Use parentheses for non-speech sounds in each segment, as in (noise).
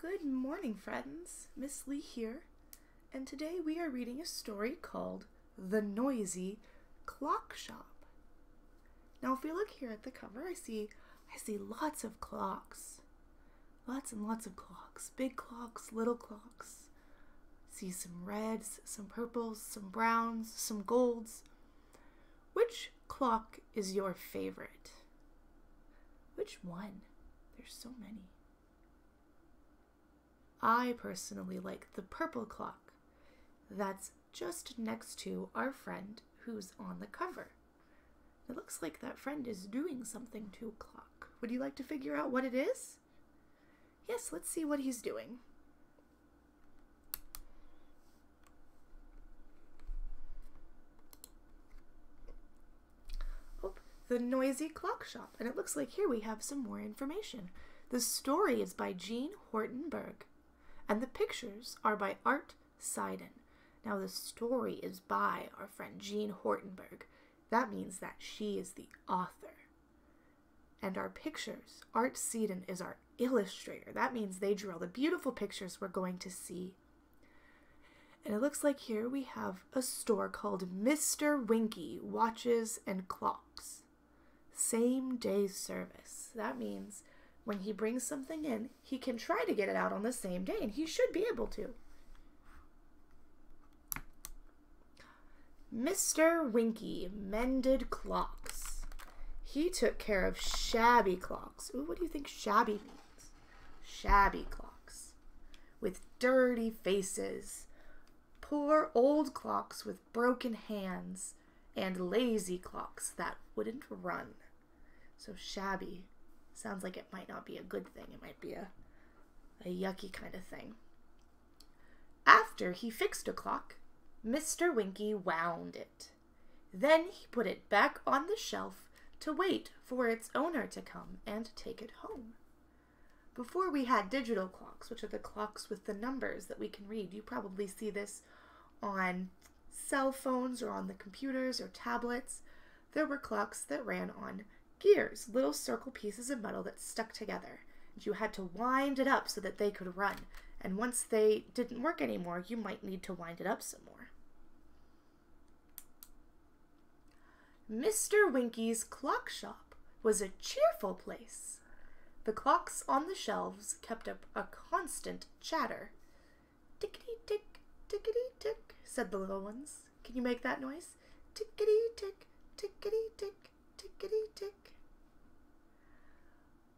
Good morning, friends. Miss Lee here, and today we are reading a story called The Noisy Clock Shop. Now, if we look here at the cover, I see I see lots of clocks. Lots and lots of clocks. Big clocks, little clocks. See some reds, some purples, some browns, some golds. Which clock is your favorite? Which one? There's so many. I personally like the purple clock. That's just next to our friend who's on the cover. It looks like that friend is doing something to a clock. Would you like to figure out what it is? Yes, let's see what he's doing. Oh, the Noisy Clock Shop. And it looks like here we have some more information. The story is by Jean Horton Berg and the pictures are by Art Seiden. Now, the story is by our friend Jean Horton Berg. That means that she is the author. And our pictures, Art Seiden is our illustrator. That means they drew all the beautiful pictures we're going to see. And it looks like here we have a store called Mr. Winky Watches and Clocks. Same day service. That means when he brings something in, he can try to get it out on the same day, and he should be able to. Mr. Winky mended clocks. He took care of shabby clocks. Ooh, what do you think shabby means? Shabby clocks. With dirty faces. Poor old clocks with broken hands. And lazy clocks that wouldn't run. So shabby Sounds like it might not be a good thing. It might be a, a yucky kind of thing. After he fixed a clock, Mr. Winky wound it. Then he put it back on the shelf to wait for its owner to come and take it home. Before we had digital clocks, which are the clocks with the numbers that we can read, you probably see this on cell phones or on the computers or tablets. There were clocks that ran on gears, little circle pieces of metal that stuck together. You had to wind it up so that they could run, and once they didn't work anymore, you might need to wind it up some more. Mr. Winky's clock shop was a cheerful place. The clocks on the shelves kept up a constant chatter. Tickety tick, tickety tick, said the little ones. Can you make that noise? Tickety tick, tickety tick, tickety tick.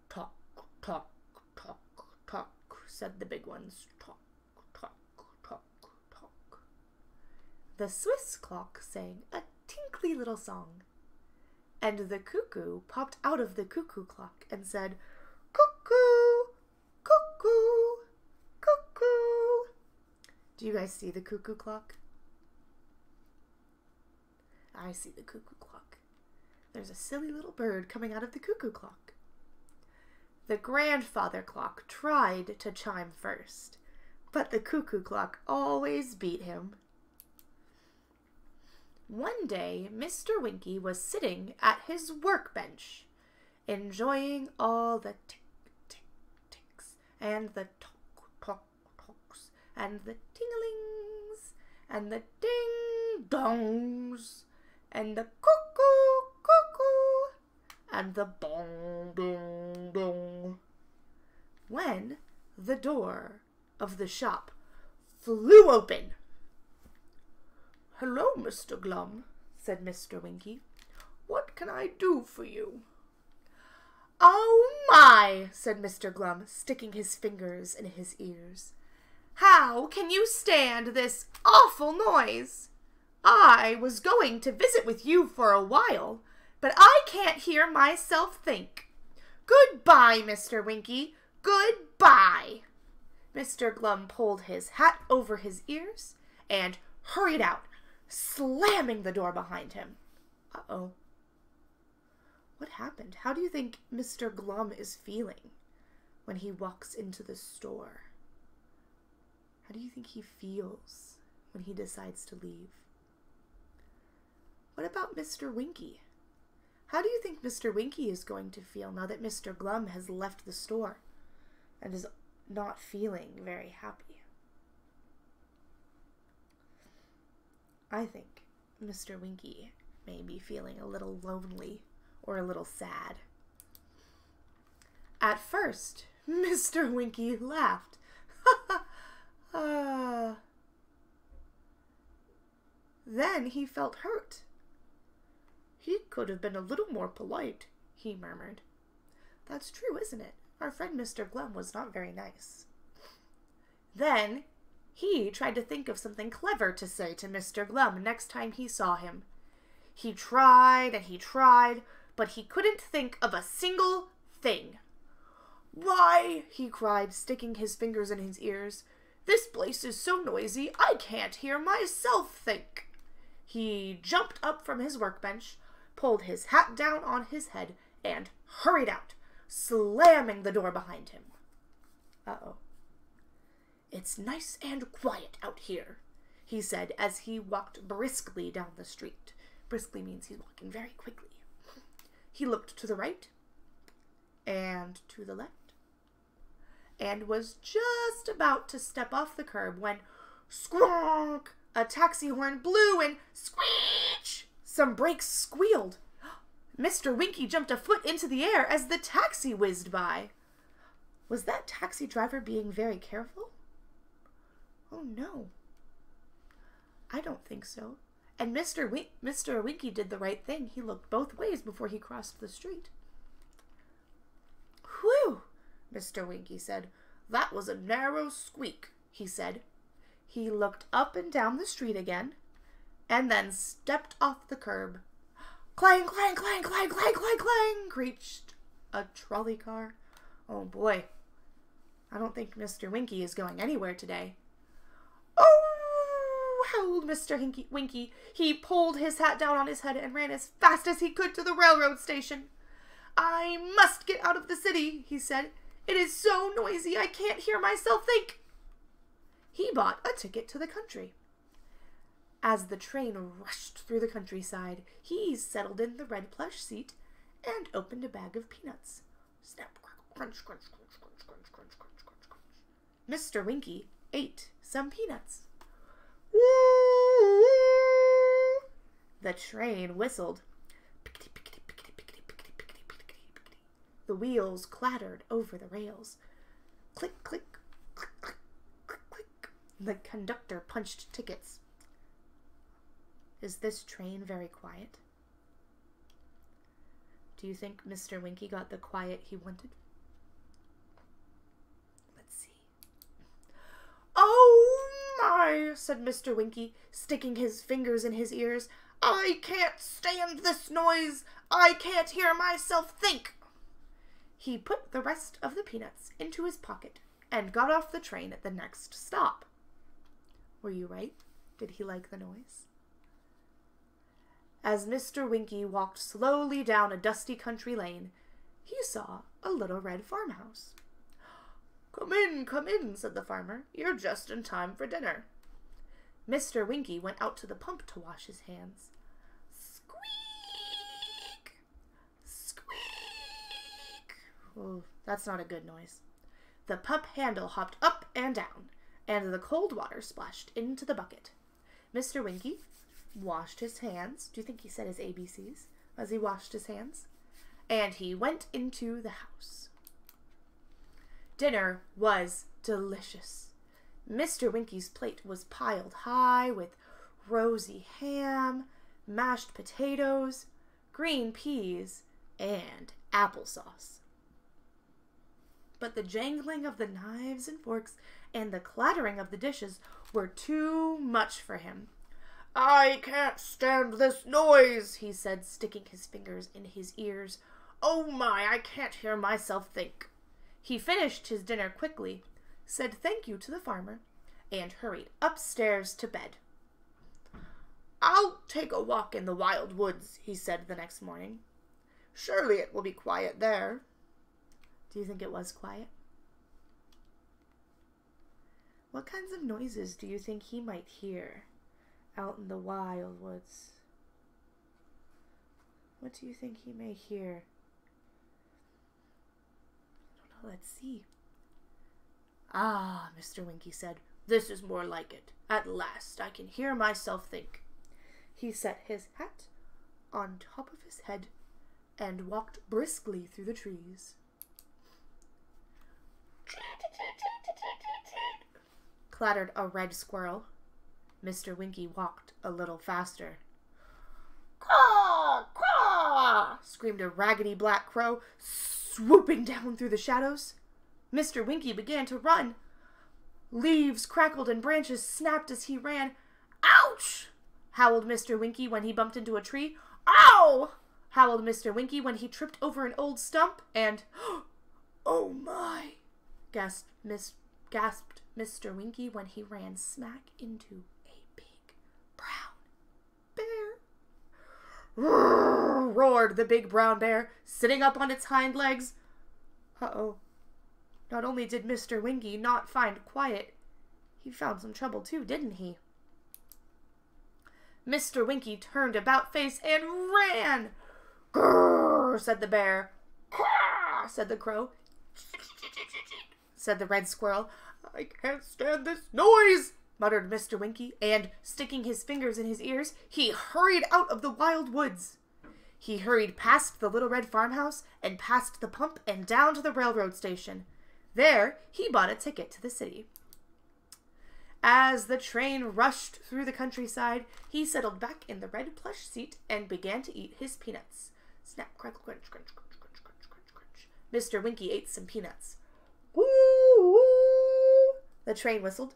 Talk, talk, talk, talk, said the big ones. Talk, talk, talk, talk. The Swiss clock sang a tinkly little song. And the cuckoo popped out of the cuckoo clock and said, Cuckoo, cuckoo, cuckoo. Do you guys see the cuckoo clock? I see the cuckoo clock. There's a silly little bird coming out of the cuckoo clock. The grandfather clock tried to chime first, but the cuckoo clock always beat him. One day, Mr. Winky was sitting at his workbench, enjoying all the tick, tick, ticks, and the tock, tock, tocks, and the tinglings, and the ding dongs, and the cuckoo, and the bong ding dong. When the door of the shop flew open. Hello, Mr. Glum, said Mr. Winky. What can I do for you? Oh my, said Mr. Glum, sticking his fingers in his ears. How can you stand this awful noise? I was going to visit with you for a while, but I can't hear myself think. Goodbye, Mr. Winky. Goodbye. Mr. Glum pulled his hat over his ears and hurried out, slamming the door behind him. Uh oh. What happened? How do you think Mr. Glum is feeling when he walks into the store? How do you think he feels when he decides to leave? What about Mr. Winky? How do you think Mr. Winky is going to feel now that Mr. Glum has left the store and is not feeling very happy. I think Mr. Winky may be feeling a little lonely or a little sad. At first, (laughs) Mr. Winky laughed. uh, (laughs) then he felt hurt. He could have been a little more polite, he murmured. That's true, isn't it? Our friend Mr. Glum was not very nice. Then he tried to think of something clever to say to Mr. Glum next time he saw him. He tried and he tried, but he couldn't think of a single thing. Why, he cried, sticking his fingers in his ears, this place is so noisy I can't hear myself think. He jumped up from his workbench, pulled his hat down on his head, and hurried out, slamming the door behind him. Uh oh. It's nice and quiet out here, he said as he walked briskly down the street. Briskly means he's walking very quickly. He looked to the right and to the left and was just about to step off the curb when squonk a taxi horn blew and screech! Some brakes squealed. (gasps) Mr. Winky jumped a foot into the air as the taxi whizzed by. Was that taxi driver being very careful? Oh no. I don't think so. And Mr. Win- Mr. Winky did the right thing. He looked both ways before he crossed the street. Whew, Mr. Winky said. That was a narrow squeak, he said, he looked up and down the street again, and then stepped off the curb. Clang, clang, clang, clang, clang, clang, clang, screeched a trolley car. Oh boy, I don't think Mr. Winky is going anywhere today. Oh, howled Mr. Hinky, Winky. He pulled his hat down on his head and ran as fast as he could to the railroad station. I must get out of the city, he said. It is so noisy I can't hear myself think he bought a ticket to the country. As the train rushed through the countryside, he settled in the red plush seat and opened a bag of peanuts. Snap, crunch, crunch, crunch, crunch, crunch, crunch, crunch, crunch, crunch. Mr. Winky ate some peanuts. The train whistled. The wheels clattered over the rails. Click, click, click, click. The conductor punched tickets. Is this train very quiet? Do you think Mr. Winky got the quiet he wanted? Let's see. Oh my, said Mr. Winky, sticking his fingers in his ears. I can't stand this noise. I can't hear myself think. He put the rest of the peanuts into his pocket and got off the train at the next stop. Were you right? Did he like the noise? As Mr. Winky walked slowly down a dusty country lane, he saw a little red farmhouse. Come in, come in, said the farmer. You're just in time for dinner. Mr. Winky went out to the pump to wash his hands. Squeak! Squeak! Oh, that's not a good noise. The pump handle hopped up and down and the cold water splashed into the bucket. Mr. Winky washed his hands. Do you think he said his ABCs as he washed his hands? And he went into the house. Dinner was delicious. Mr. Winky's plate was piled high with rosy ham, mashed potatoes, green peas, and applesauce. But the jangling of the knives and forks and the clattering of the dishes were too much for him. I can't stand this noise, he said, sticking his fingers in his ears. Oh my, I can't hear myself think. He finished his dinner quickly, said thank you to the farmer, and hurried upstairs to bed. I'll take a walk in the wild woods, he said the next morning. Surely it will be quiet there. Do you think it was quiet? What kinds of noises do you think he might hear out in the wild woods? What do you think he may hear? I don't know. Let's see. Ah, Mr. Winky said, this is more like it. At last I can hear myself think. He set his hat on top of his head and walked briskly through the trees. Clattered a red squirrel. Mr. Winky walked a little faster. Caw! Caw! screamed a raggedy black crow, swooping down through the shadows. Mr. Winky began to run. Leaves crackled and branches snapped as he ran. Ouch! howled Mr. Winky when he bumped into a tree. Ow! howled Mr. Winky when he tripped over an old stump. And, (gasps) oh my! gasped, gasped Mr. Winky when he ran smack into a big brown bear. (laughs) roared the big brown bear, sitting up on its hind legs. Uh oh. Not only did Mr. Winky not find quiet, he found some trouble too, didn't he? Mr. Winky turned about face and ran. Grrr, said the bear. Quack, said the crow. (laughs) said the red squirrel. I can't stand this noise, muttered Mr. Winky, and, sticking his fingers in his ears, he hurried out of the wild woods. He hurried past the little red farmhouse and past the pump and down to the railroad station. There, he bought a ticket to the city. As the train rushed through the countryside, he settled back in the red plush seat and began to eat his peanuts. Snap, crackle, crunch, crunch, crunch, crunch, crunch, crunch, crunch. Mr. Winky ate some peanuts. Woo, woo! The train whistled.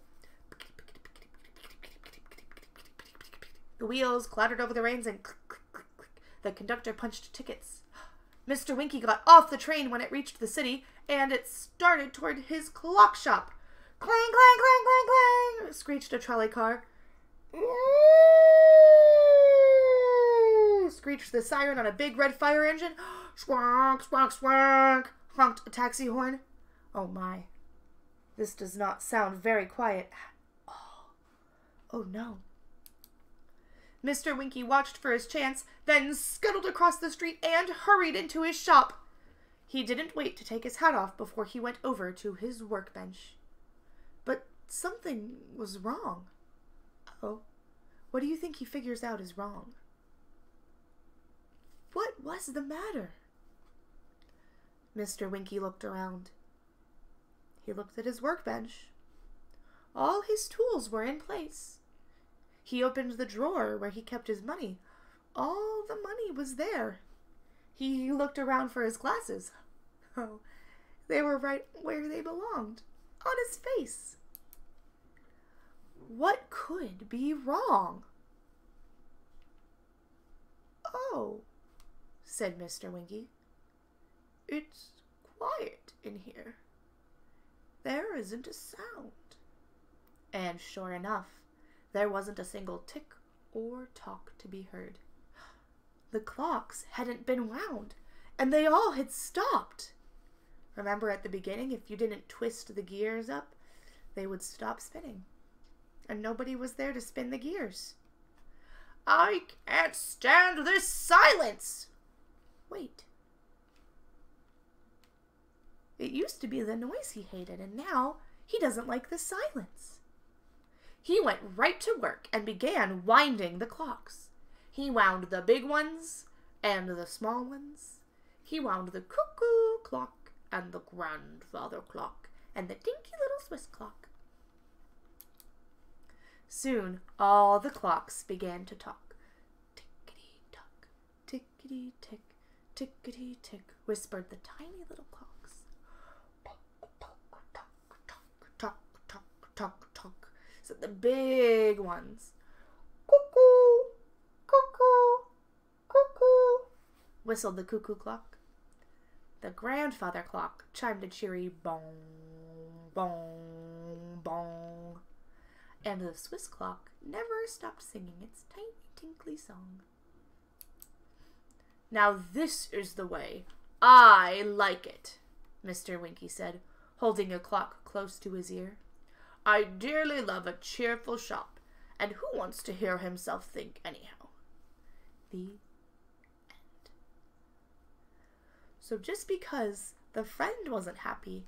The wheels clattered over the reins and click, click, click, click. The conductor punched tickets. Mr. Winky got off the train when it reached the city, and it started toward his clock shop. Clang, clang, clang, clang, clang, screeched a trolley car. (laughs) Screeched the siren on a big red fire engine. (gasps) Squonk, squonk, squonk, honked a taxi horn. Oh my. This does not sound very quiet at all. Oh no. Mr. Winky watched for his chance, then scuttled across the street and hurried into his shop. He didn't wait to take his hat off before he went over to his workbench. But something was wrong. Oh, what do you think he figures out is wrong? What was the matter? Mr. Winky looked around. He looked at his workbench. All his tools were in place. He opened the drawer where he kept his money. All the money was there. He looked around for his glasses. (laughs) Oh, they were right where they belonged, on his face. What could be wrong? Oh, said Mr. Winky. It's quiet in here. There isn't a sound. And sure enough, there wasn't a single tick or talk to be heard. The clocks hadn't been wound, and they all had stopped. Remember at the beginning, if you didn't twist the gears up, they would stop spinning. And nobody was there to spin the gears. I can't stand this silence! Wait. It used to be the noise he hated, and now he doesn't like the silence. He went right to work and began winding the clocks. He wound the big ones and the small ones. He wound the cuckoo clock and the grandfather clock and the dinky little Swiss clock. Soon all the clocks began to talk. Tickety tock, tickety tick, tickety tick, whispered the tiny little clocks. So the big ones. Cuckoo, cuckoo, cuckoo, whistled the cuckoo clock. The grandfather clock chimed a cheery bong, bong, bong. And the Swiss clock never stopped singing its tiny tinkly song. Now this is the way. I like it, Mr. Winky said, holding a clock close to his ear. I dearly love a cheerful shop, and who wants to hear himself think anyhow? The end. So just because the friend wasn't happy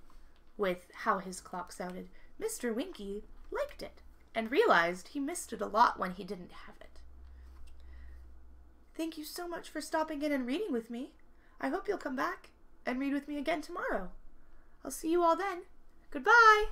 with how his clock sounded, Mr. Winky liked it and realized he missed it a lot when he didn't have it. Thank you so much for stopping in and reading with me. I hope you'll come back and read with me again tomorrow. I'll see you all then. Goodbye!